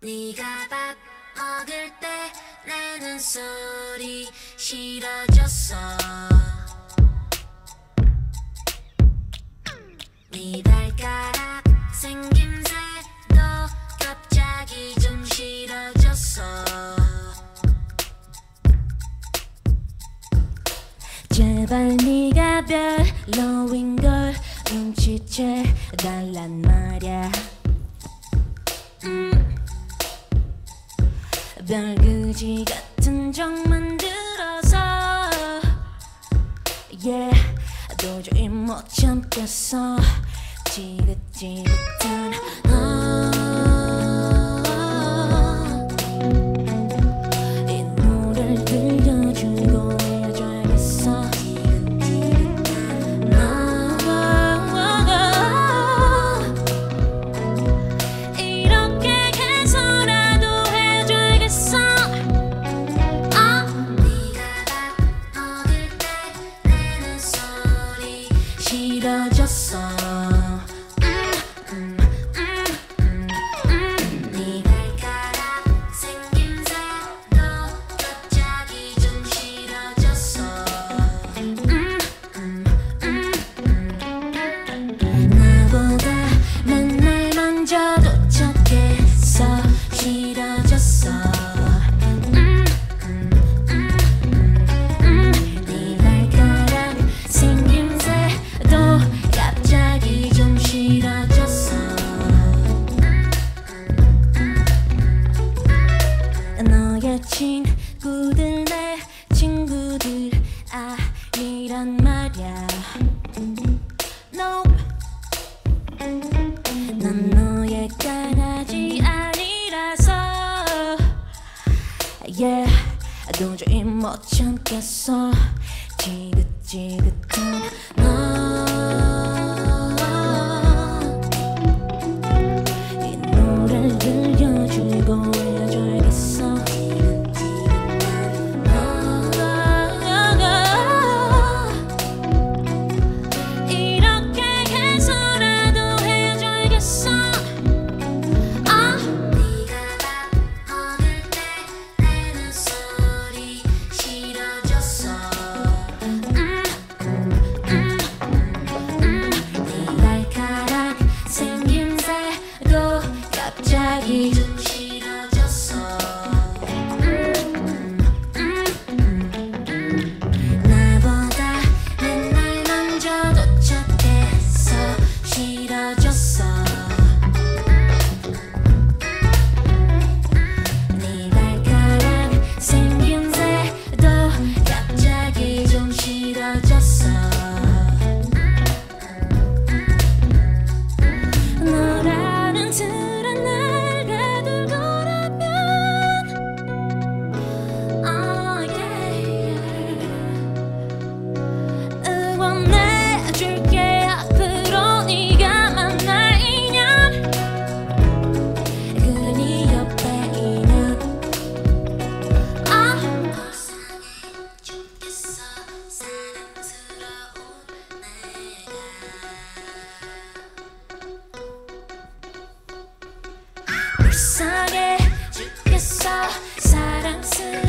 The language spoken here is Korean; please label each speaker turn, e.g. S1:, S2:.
S1: 네가 밥 먹을 때 내는 소리 싫어졌어. 네 발가락 생김새도 갑자기 좀 싫어졌어. 제발 네가 별로인 걸 눈치채 달란 말야. 별그지 같은 정 만들어서. Yeah 도저히 못 참겠어. 지긋지긋한 친구들 내 친구들. 아니란 말야. No 난 너의 강아지 아니라서. Yeah 도저히 못 참겠어. 지긋지긋한 너. 속상해 죽겠어 사랑스러워.